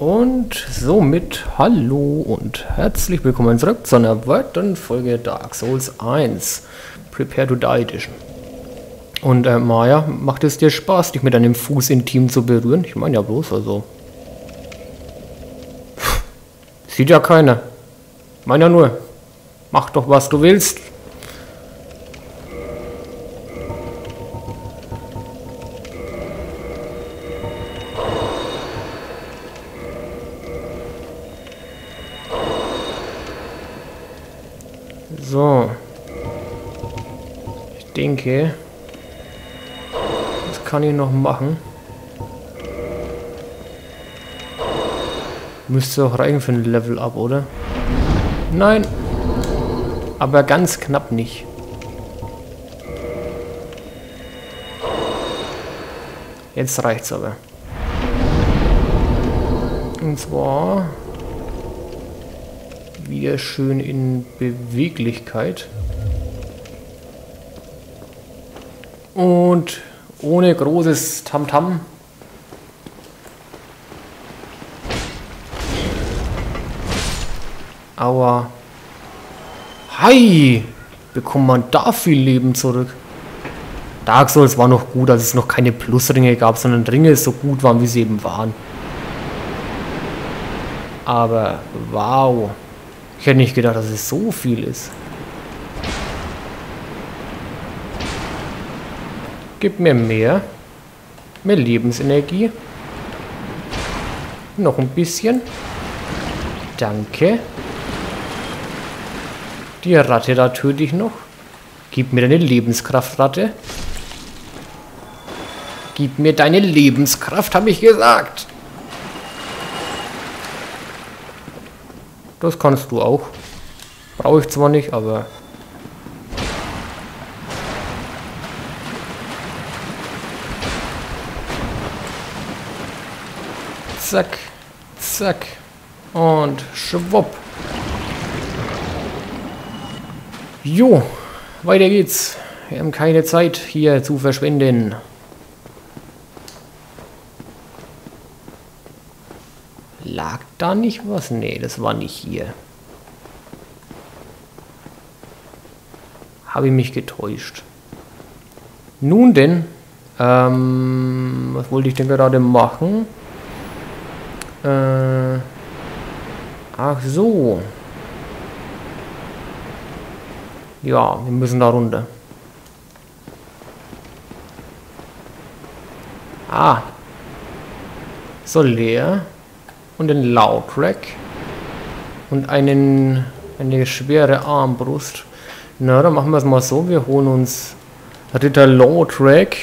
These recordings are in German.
Und somit hallo und herzlich willkommen zurück zu einer weiteren Folge Dark Souls 1 Prepare to Die Edition. Und äh, Maya, macht es dir Spaß, dich mit deinem Fuß intim zu berühren? Ich meine ja bloß, also. Sieht ja keiner. Meine ja nur. Mach doch, was du willst. Denke, was kann ich noch machen? Müsste auch reichen für ein Level Up, oder? Nein. Aber ganz knapp nicht. Jetzt reicht's aber. Und zwar wieder schön in Beweglichkeit. Und ohne großes Tamtam. -Tam. Aua. Hi! Bekommt man da viel Leben zurück? Dark Souls war noch gut, als es noch keine Plusringe gab, sondern Ringe so gut waren, wie sie eben waren. Aber wow. Ich hätte nicht gedacht, dass es so viel ist. Gib mir mehr. Mehr Lebensenergie. Noch ein bisschen. Danke. Die Ratte da töte ich noch. Gib mir deine Lebenskraft, Ratte. Gib mir deine Lebenskraft, habe ich gesagt. Das kannst du auch. Brauche ich zwar nicht, aber... Zack, zack und schwupp. Jo, weiter geht's. Wir haben keine Zeit hier zu verschwenden. Lag da nicht was? Nee, das war nicht hier. Habe ich mich getäuscht. Nun denn, ähm, was wollte ich denn gerade machen? Äh, ach so. Ja, wir müssen da runter. Ah. So leer und ein Lautrack und einen, eine schwere Armbrust. Na, dann machen wir es mal so. Wir holen uns Ritter Lautrack.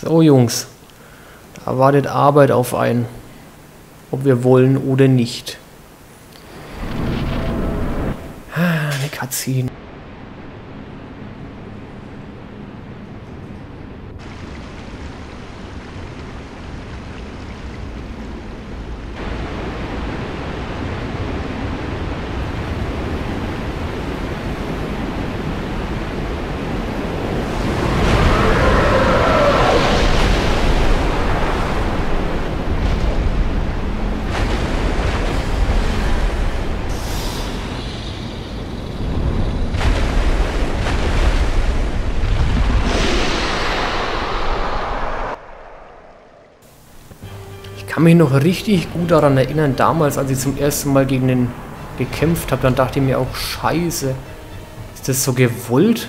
So Jungs, da wartet Arbeit auf einen, ob wir wollen oder nicht. Ah, eine Cutscene. Kann mich noch richtig gut daran erinnern, damals, als ich zum ersten Mal gegen den gekämpft habe, dann dachte ich mir auch, scheiße, ist das so gewollt?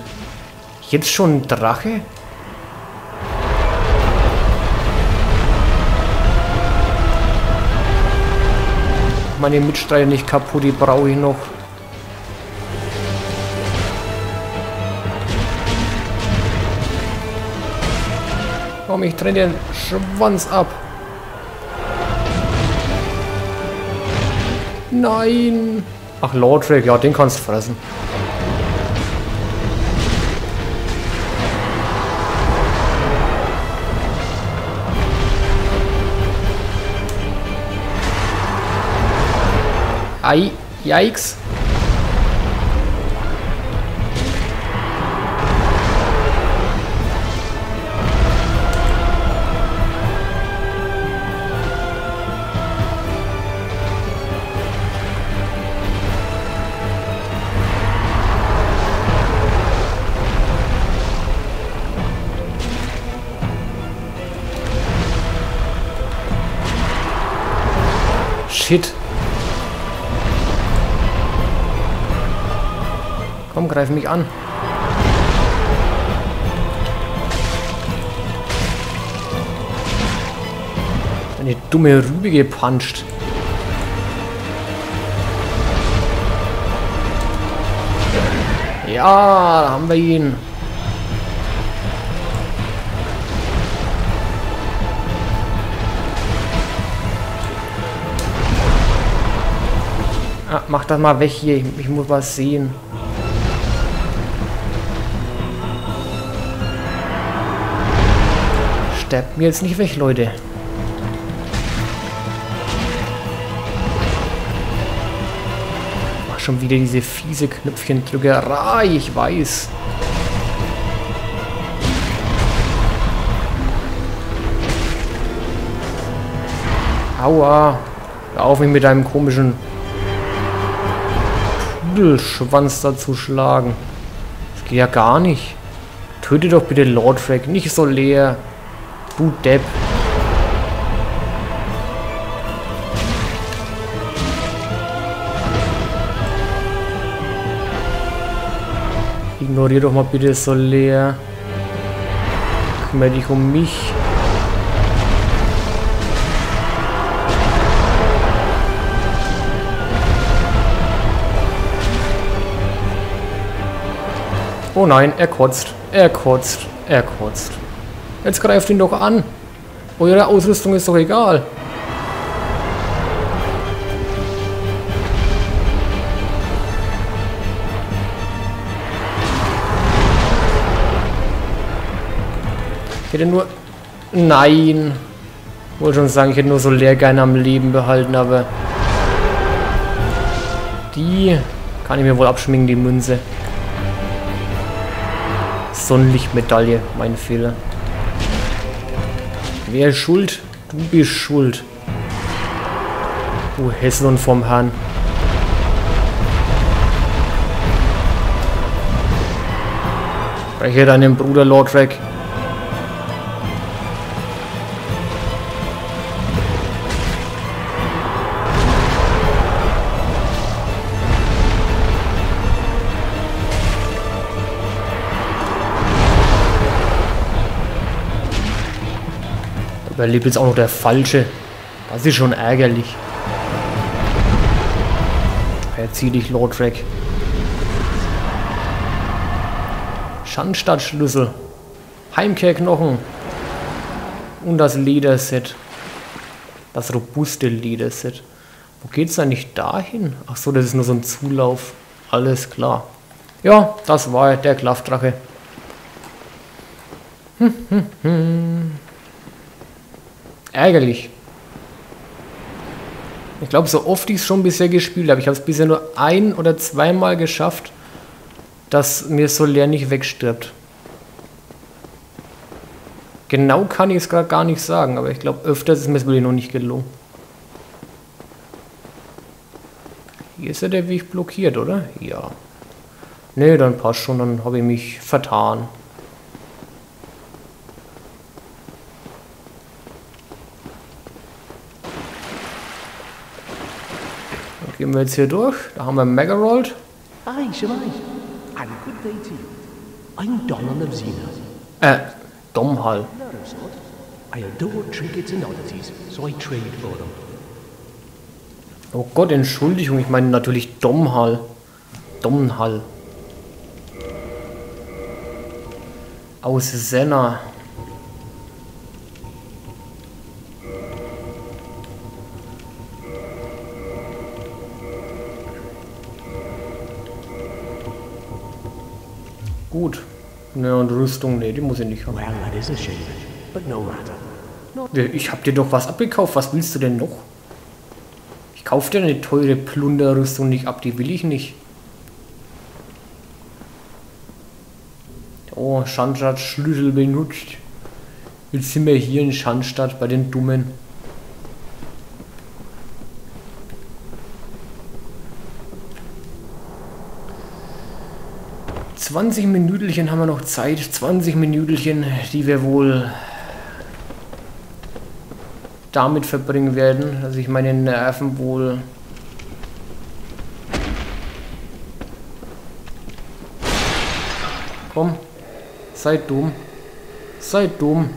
Jetzt schon ein Drache? Meine Mitstreiter nicht kaputt, die brauche ich noch. Komm, ich trenne den Schwanz ab. Nein. Ach, Lordrick, ja, den kannst du fressen. Ei, yikes. Shit. Komm, greif mich an. Eine dumme Rübe gepuncht. Ja, da haben wir ihn. Ah, mach das mal weg hier. Ich muss was sehen. Sterbt mir jetzt nicht weg, Leute. Mach schon wieder diese fiese Knöpfchendrückerei, ich weiß. Aua. Hör auf mich mit deinem komischen Pudelschwanz da zu schlagen. Das geht ja gar nicht. Töte doch bitte Lord Drake, nicht so leer. Du Depp. Ignorier doch mal bitte so leer. Kümmere dich um mich. Oh nein, er kotzt. Er kotzt. Er kotzt. Jetzt greift ihn doch an. Eure Ausrüstung ist doch egal. Ich hätte nur... Nein. Ich wollte schon sagen, ich hätte nur so leer gerne am Leben behalten, aber... Die kann ich mir wohl abschminken, die Münze. Sonnenlichtmedaille, mein Fehler. Wer ist schuld? Du bist schuld. Du Hässeln vom Herrn. Spreche deinem Bruder Lord Rack. Überlebt jetzt auch noch der Falsche. Das ist schon ärgerlich. Verzieh dich, Lord Track. Schandstadtschlüssel. Heimkehrknochen. Und das Lederset. Das robuste Lederset. Wo geht's eigentlich dahin? Ach so, das ist nur so ein Zulauf. Alles klar. Ja, das war der Klaffdrache. Hm, hm, hm. Ärgerlich. Ich glaube, so oft ich es schon bisher gespielt habe, ich habe es bisher nur ein- oder zweimal geschafft, dass mir Soler nicht wegstirbt. Genau kann ich es gerade gar nicht sagen, aber ich glaube, öfters ist mir es wirklich noch nicht gelungen. Hier ist ja der Weg blockiert, oder? Ja. Ne, dann passt schon, dann habe ich mich vertan. Gehen wir jetzt hier durch. Da haben wir Megarold. Hi, Shemai. And good day to you. I'm Donald of Xena. Äh, Domhall. I adore trinkets and oddities, so I trade for them. Oh Gott, Entschuldigung, ich meine natürlich Domhall. Domhall. Aus Senna. Gut. Ne, und Rüstung, ne, die muss ich nicht haben. Well, that is a shame, but no matter. Ja, Ich hab dir doch was abgekauft, was willst du denn noch? Ich kauf dir eine teure Plunderrüstung nicht ab, die will ich nicht. Oh, Schandstadt Schlüssel benutzt. Jetzt sind wir hier in Schandstadt bei den Dummen. Zwanzig Minütelchen haben wir noch Zeit. 20 Minütelchen, die wir wohl damit verbringen werden, dass ich meine Nerven wohl Komm, seid dumm. Seid dumm.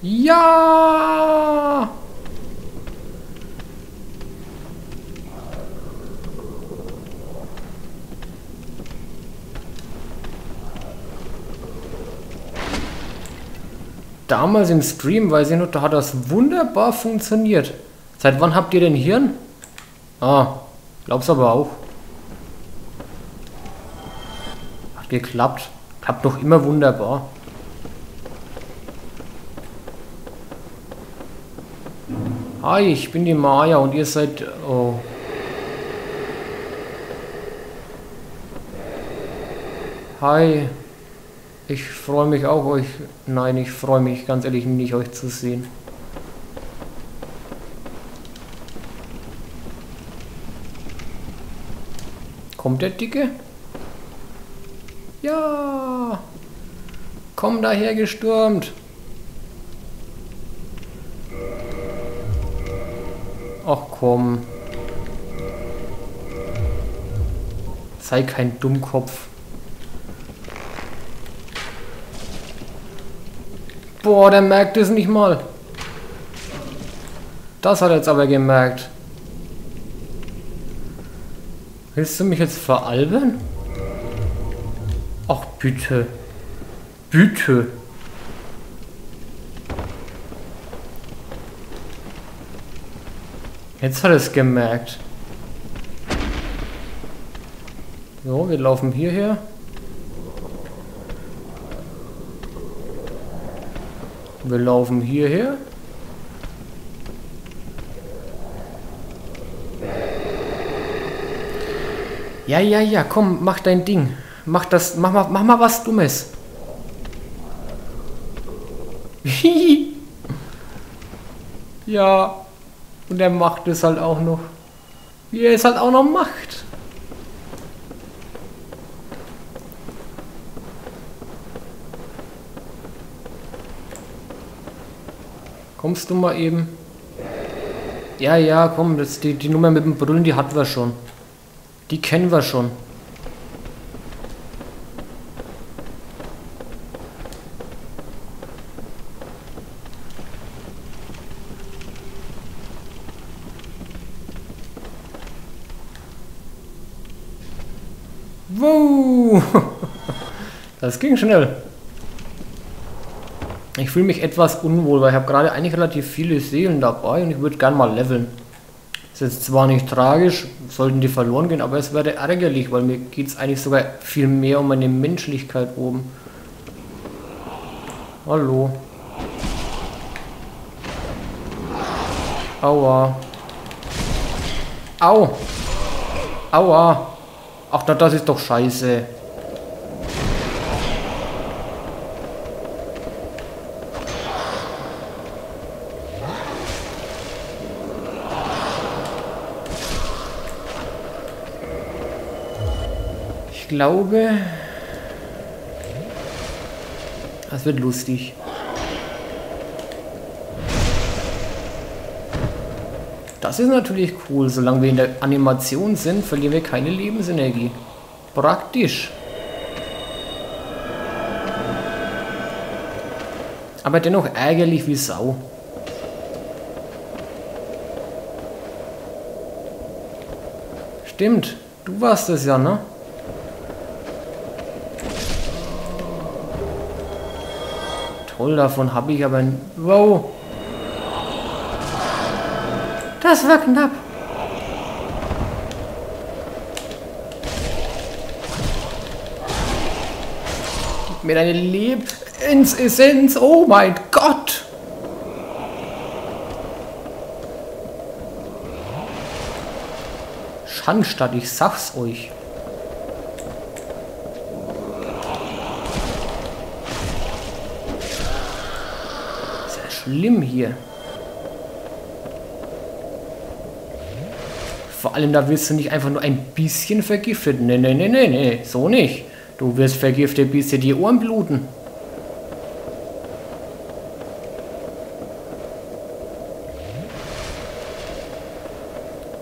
Ja! Damals im Stream, weiß ich noch, da hat das wunderbar funktioniert. Seit wann habt ihr denn Hirn? Ah, glaub's aber auch. Hat geklappt. Klappt doch immer wunderbar. Hi, ich bin die Maya und ihr seid... Oh. Hi. Ich freue mich auch, euch... Nein, ich freue mich ganz ehrlich nicht, euch zu sehen. Kommt der Dicke? Ja! Komm daher gestürmt! Ach komm. Sei kein Dummkopf. Boah, der merkt es nicht mal. Das hat er jetzt aber gemerkt. Willst du mich jetzt veralbern? Ach bitte. Bitte. Jetzt hat er es gemerkt. So, wir laufen hierher. Wir laufen hierher. Ja, ja, ja, komm, mach dein Ding. Mach das, mach mal, mach mal was Dummes. ja, und er macht es halt auch noch. Wie er es halt auch noch macht. Kommst du mal eben? Ja, ja, komm, das, die, die Nummer mit dem Brüllen, die hatten wir schon. Die kennen wir schon. Wow! Das ging schnell. Ich fühle mich etwas unwohl, weil ich habe gerade eigentlich relativ viele Seelen dabei und ich würde gern mal leveln. Ist jetzt zwar nicht tragisch, sollten die verloren gehen, aber es wäre ärgerlich, weil mir geht es eigentlich sogar viel mehr um meine Menschlichkeit oben. Hallo. Aua. Au. Aua. Ach, das ist doch scheiße. Ich glaube, das wird lustig. Das ist natürlich cool. Solange wir in der Animation sind, verlieren wir keine Lebensenergie. Praktisch. Aber dennoch ärgerlich wie Sau. Stimmt, du warst es ja, ne? Toll, davon habe ich aber... Wow! Das war knapp. mir deine Lebensessenz. Oh mein Gott. Schandstadt, ich sag's euch. Schlimm hier. Vor allem, da wirst du nicht einfach nur ein bisschen vergiftet. Nee, nee, nee, nee, nee, so nicht. Du wirst vergiftet, bis dir die Ohren bluten.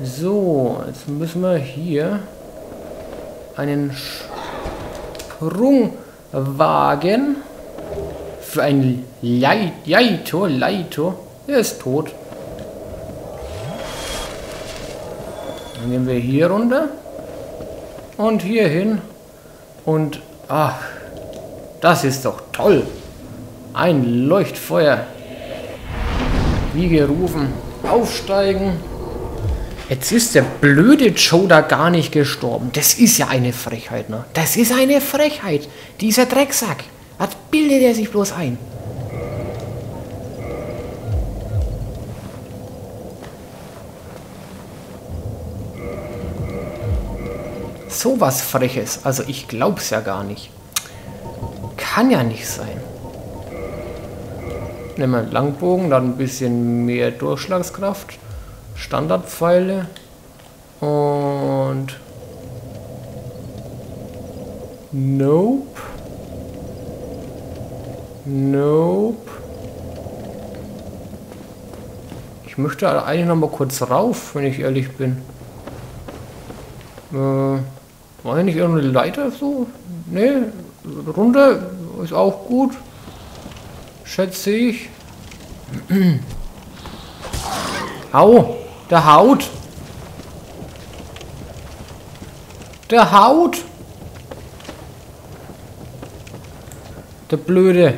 So, jetzt müssen wir hier einen Sprung wagen für ein Leito. Leito. Er ist tot. Dann gehen wir hier runter. Und hier hin. Und, ach, das ist doch toll. Ein Leuchtfeuer. Wie gerufen. Aufsteigen. Jetzt ist der blöde Joe da gar nicht gestorben. Das ist ja eine Frechheit, ne? Das ist eine Frechheit. Dieser Drecksack. Was bildet er sich bloß ein? So was Freches. Also ich glaub's ja gar nicht. Kann ja nicht sein. Nehmen wir einen Langbogen, dann ein bisschen mehr Durchschlagskraft. Standardpfeile. Und... Nope. Nope. Ich möchte eigentlich noch mal kurz rauf, wenn ich ehrlich bin. Äh... War hier nicht irgendeine Leiter so? Ne, runter ist auch gut. Schätze ich. Au, der Haut. Der Haut. Der Blöde.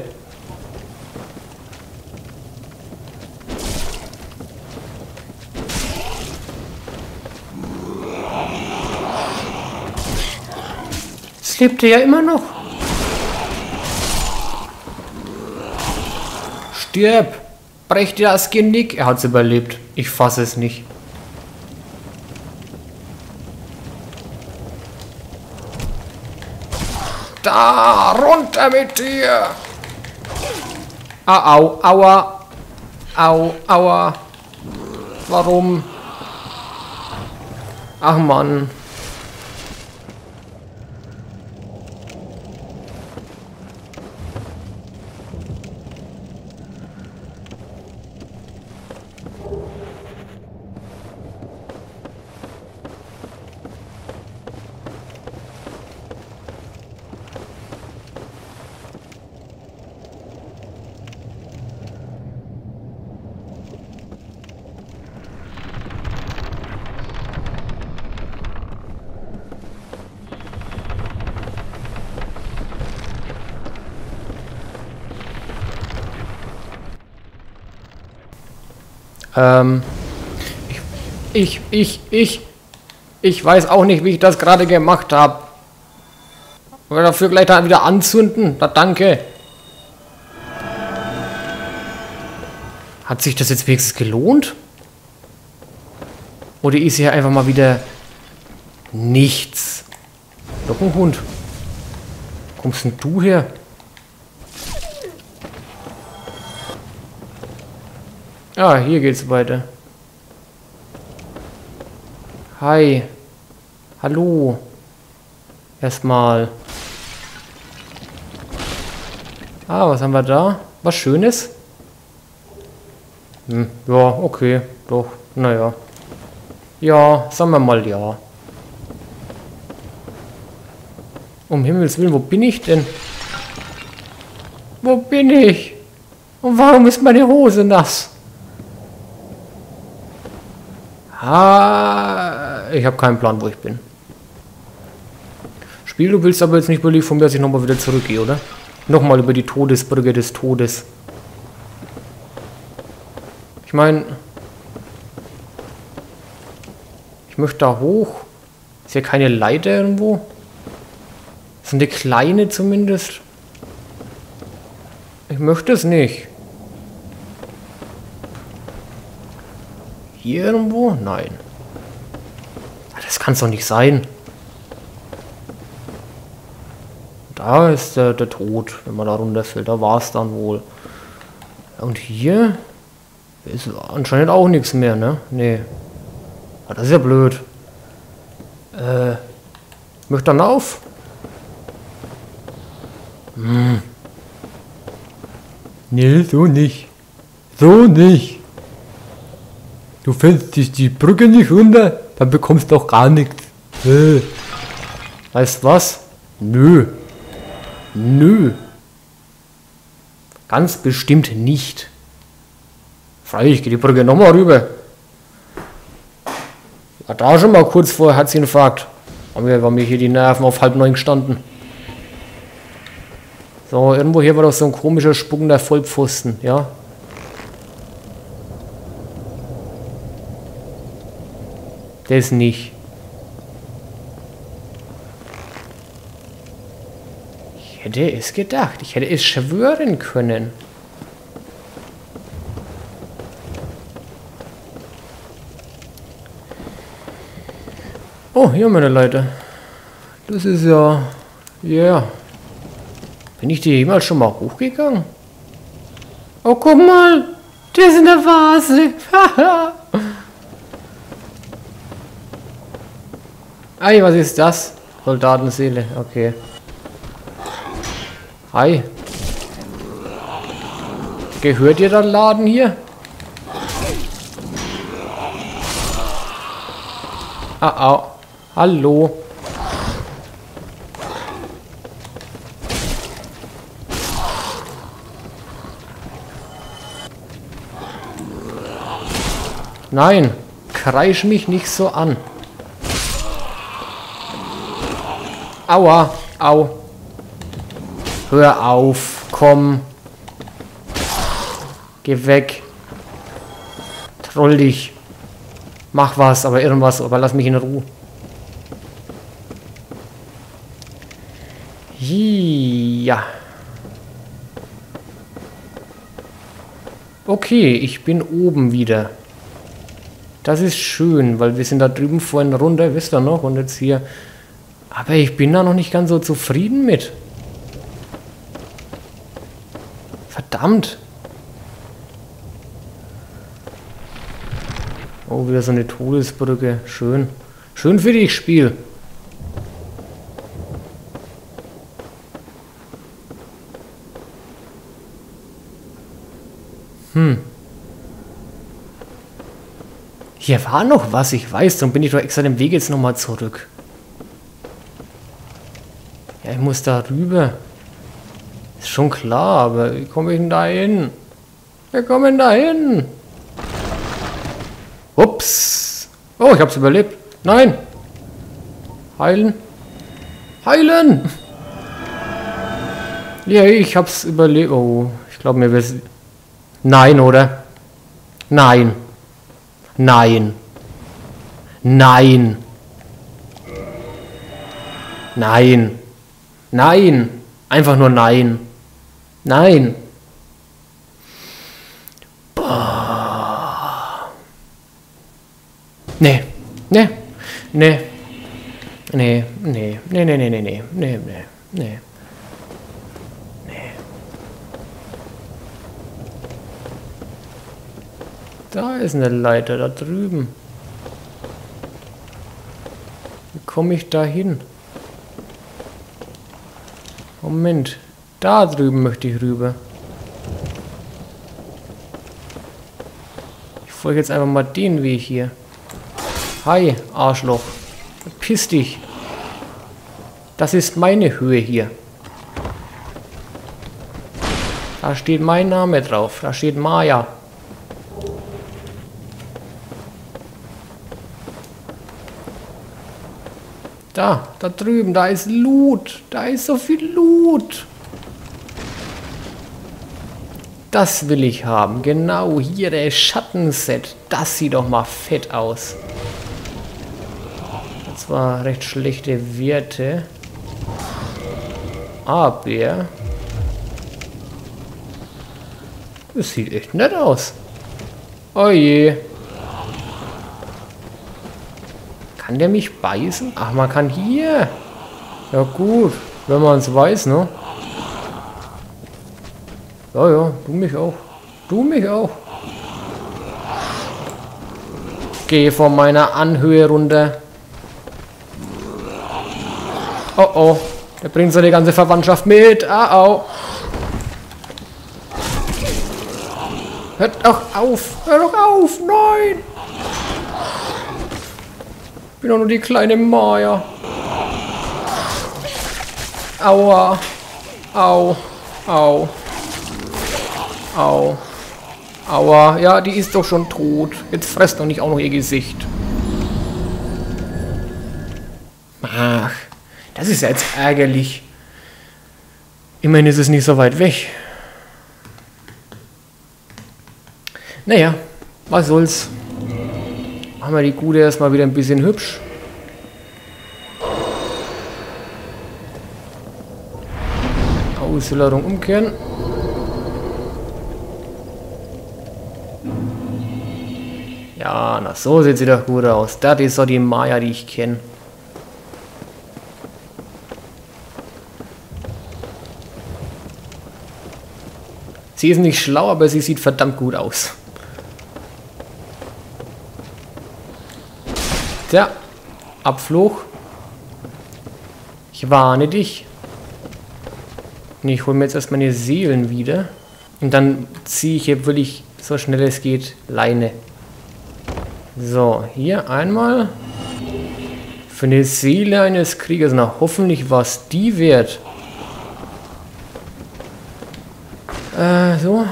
Lebt er ja immer noch. Stirb! Brech dir das Genick! Er hat's überlebt. Ich fasse es nicht. Da! Runter mit dir! Ah, au, aua! Au, aua! Warum? Ach Mann. Ähm, ich, ich, ich, ich weiß auch nicht, wie ich das gerade gemacht habe. Oder dafür gleich dann wieder anzünden. Na, danke. Hat sich das jetzt wenigstens gelohnt? Oder ist hier einfach mal wieder nichts? Doch ein Hund. Kommst denn du her? Ah, hier geht's weiter. Hi. Hallo. Erstmal. Ah, was haben wir da? Was Schönes? Hm, ja, okay. Doch, naja. Ja, sagen wir mal ja. Um Himmels Willen, wo bin ich denn? Wo bin ich? Und warum ist meine Hose nass? Ah, ich habe keinen Plan, wo ich bin. Spiel, du willst aber jetzt nicht wirklich von mir, dass ich nochmal wieder zurückgehe, oder? Nochmal über die Todesbrücke des Todes. Ich meine... Ich möchte da hoch. Ist ja keine Leiter irgendwo. So eine kleine zumindest. Ich möchte es nicht. Hier irgendwo? Nein. Das kann es doch nicht sein. Da ist der, der Tod, wenn man da runterfällt. Da war es dann wohl. Und hier ist anscheinend auch nichts mehr, ne? Nee. Das ist ja blöd. Äh, möchte dann auf? Hm. Nee, so nicht. So nicht. Du fällst dich die Brücke nicht runter, dann bekommst du auch gar nichts. Äh. Weißt was? Nö. Nö. Ganz bestimmt nicht. Freilich, geht die Brücke nochmal rüber. War da schon mal kurz vor Herzinfarkt. Haben wir, waren mir hier die Nerven auf halb neun gestanden. So, irgendwo hier war doch so ein komischer spuckender Vollpfosten, ja? Das nicht. Ich hätte es gedacht. Ich hätte es schwören können. Oh, hier meine Leute. Das ist ja... Ja. Yeah. Bin ich dir jemals schon mal hochgegangen? Oh, guck mal. Der ist in der Vase. Ei, was ist das? Soldatenseele. Okay. Hi. Gehört dir der Laden hier? Ah, au. Hallo. Nein, kreisch mich nicht so an. Aua, au. Hör auf, komm. Geh weg. Troll dich. Mach was, aber irgendwas, aber lass mich in Ruhe. Ja. Okay, ich bin oben wieder. Das ist schön, weil wir sind da drüben vorhin runter, wisst ihr noch, und jetzt hier. Aber ich bin da noch nicht ganz so zufrieden mit. Verdammt. Oh, wieder so eine Todesbrücke. Schön. Schön für dich, Spiel. Hm. Hier war noch was, ich weiß, darum bin ich doch extra den Weg jetzt nochmal zurück. Ja, ich muss da rüber. Ist schon klar, aber wie komme ich denn da hin? Wir kommen da hin. Ups. Oh, ich hab's überlebt. Nein. Heilen. Heilen. Ja, ich hab's überlebt. Oh, ich glaube mir wird's... Nein, oder? Nein. Nein. Nein. Nein. Nein. Einfach nur nein. Nein. Boah. Nee. Nee. Nee. Nee. Nee. Nee, nee, nee, nee, nee. Nee, nee. Nee. Da ist eine Leiter, da drüben. Wie komme ich da hin? Moment, da drüben möchte ich rüber. Ich folge jetzt einfach mal den Weg hier. Hi, Arschloch. Piss dich. Das ist meine Höhe hier. Da steht mein Name drauf. Da steht Maya. Da, da drüben, da ist Loot. Da ist so viel Loot. Das will ich haben. Genau, hier der Schattenset. Das sieht doch mal fett aus. Das war recht schlechte Werte. Aber... Das sieht echt nett aus. Oh je. Kann der mich beißen? Ach, man kann hier. Ja gut, wenn man es weiß, ne? Ja, ja, du mich auch. Du mich auch. Geh von meiner Anhöhe runter. Oh oh. Der bringt seine ganze Verwandtschaft mit. Ah, au. Hört doch auf! Hör doch auf! Nein! Bin doch nur die kleine Maya. Aua. Au. Au. Au. Aua. Ja, die ist doch schon tot. Jetzt fresst doch nicht auch noch ihr Gesicht. Ach. Das ist jetzt ärgerlich. Immerhin ist es nicht so weit weg. Naja, was soll's. Machen wir die Gute erstmal wieder ein bisschen hübsch. Ausladung umkehren. Ja, na so sieht sie doch gut aus. Das ist so die Maya, die ich kenne. Sie ist nicht schlau, aber sie sieht verdammt gut aus. Tja, Abflug. Ich warne dich. Und ich hole mir jetzt erstmal meine Seelen wieder. Und dann ziehe ich hier wirklich so schnell es geht Leine. So, hier einmal. Für eine Seele eines Kriegers. Na, hoffentlich was die wert. Äh, so.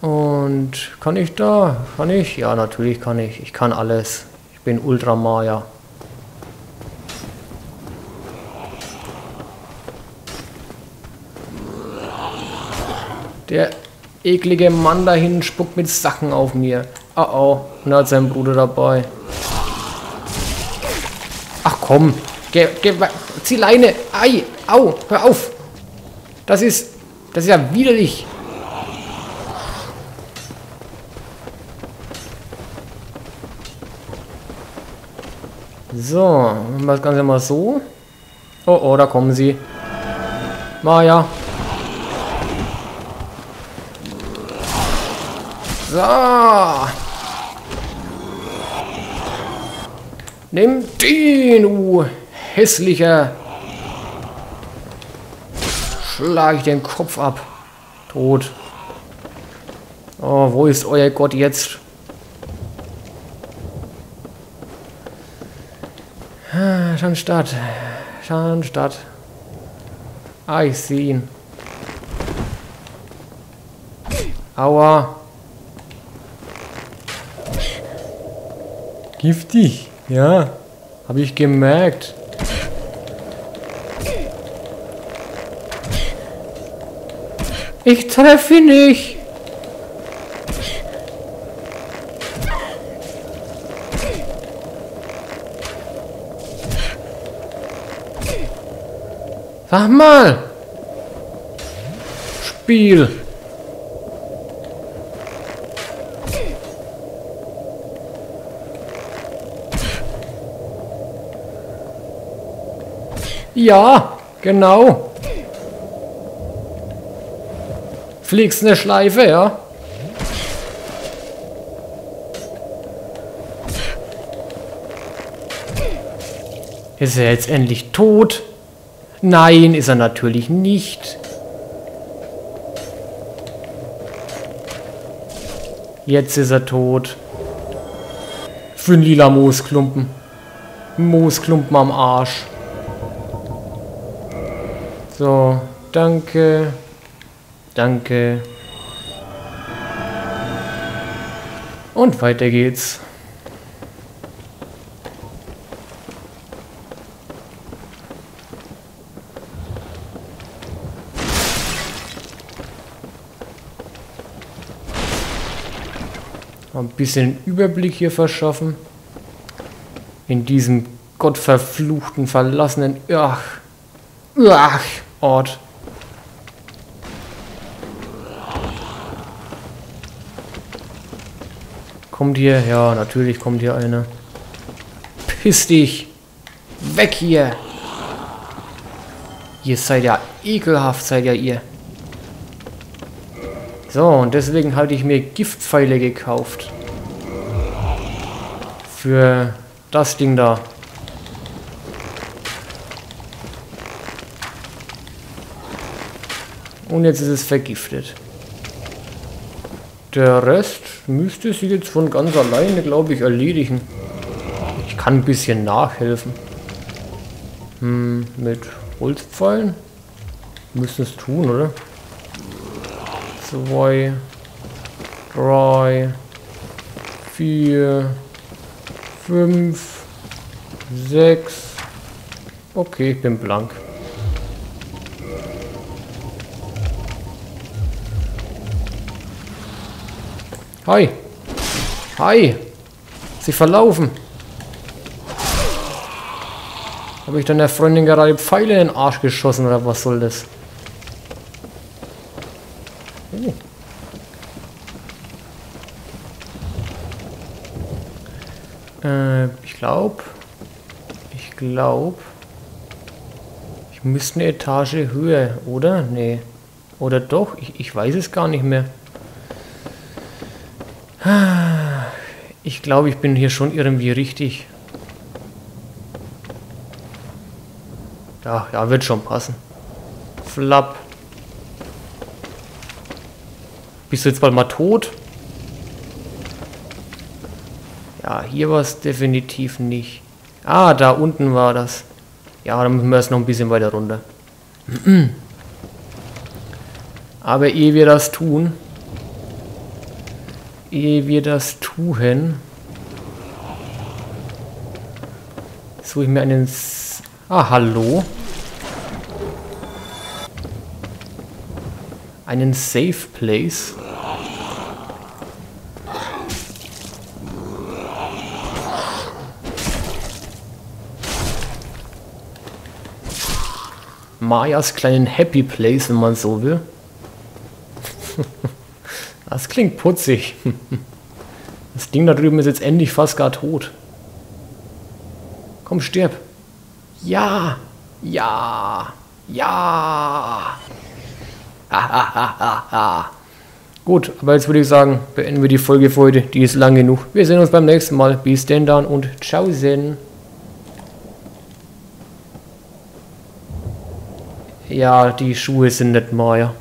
Und kann ich da? Kann ich? Ja, natürlich kann ich. Ich kann alles bin Ultra Maya. Der eklige Mann dahin spuckt mit Sachen auf mir. Oh oh, und er hat seinen Bruder dabei. Ach komm, geh, geh, zieh Leine. Ei, au, hör auf. Das ist, das ist ja widerlich. So, machen wir das Ganze mal so. Oh, oh, da kommen sie. Maja. So. Nimm den, du hässlicher. Schlag ich den Kopf ab. Tot. Oh, wo ist euer Gott jetzt? Schon Stadt. Schon Stadt. Ah, ich sehe ihn. Aua. Giftig. Ja. Habe ich gemerkt. Ich treffe ihn nicht. Sag mal! Spiel! Ja, genau. Fliegst eine Schleife, ja? Ist er jetzt endlich tot? Nein, ist er natürlich nicht. Jetzt ist er tot. Für einen lila Moosklumpen. Moosklumpen am Arsch. So, danke. Danke. Und weiter geht's. Bisschen Überblick hier verschaffen. In diesem gottverfluchten, verlassenen ach, ach, Ort. Kommt hier? Ja, natürlich kommt hier einer. Piss dich! Weg hier! Ihr seid ja ekelhaft, seid ja ihr. So, und deswegen hatte ich mir Giftpfeile gekauft. Für das Ding da. Und jetzt ist es vergiftet. Der Rest müsste sich jetzt von ganz alleine, glaube ich, erledigen. Ich kann ein bisschen nachhelfen. Hm, mit Holzpfeilen? Müssen es tun, oder? Zwei, drei, vier, fünf, sechs. Okay, ich bin blank. Hi. Hi. Sie verlaufen. Habe ich dann der Freundin gerade Pfeile in den Arsch geschossen oder was soll das? Oh. Äh, ich glaube, ich glaube, ich müsste eine Etage höher, oder? Nee. Oder doch? Ich, ich weiß es gar nicht mehr. Ich glaube, ich bin hier schon irgendwie richtig. Ja, ja, wird schon passen. Flapp. Bist du jetzt bald mal tot? Ja, hier war es definitiv nicht. Ah, da unten war das. Ja, dann müssen wir erst noch ein bisschen weiter runter. Aber ehe wir das tun, ehe wir das tun, suche ich mir einen... S ah, hallo. Einen Safe Place. Mayas kleinen Happy Place, wenn man so will. Das klingt putzig. Das Ding da drüben ist jetzt endlich fast gar tot. Komm, stirb. Ja, ja, ja. Gut, aber jetzt würde ich sagen, beenden wir die Folge für heute. Die ist lang genug. Wir sehen uns beim nächsten Mal. Bis denn dann und ciao. Ja, die Schuhe sind nicht mehr.